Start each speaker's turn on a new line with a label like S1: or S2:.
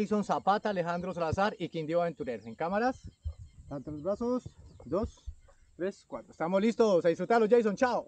S1: Jason Zapata, Alejandro Salazar y Quindío Aventurero. En cámaras,
S2: Tanto los brazos, dos, tres, cuatro.
S1: estamos listos a disfrutarlo, Jason. Chao.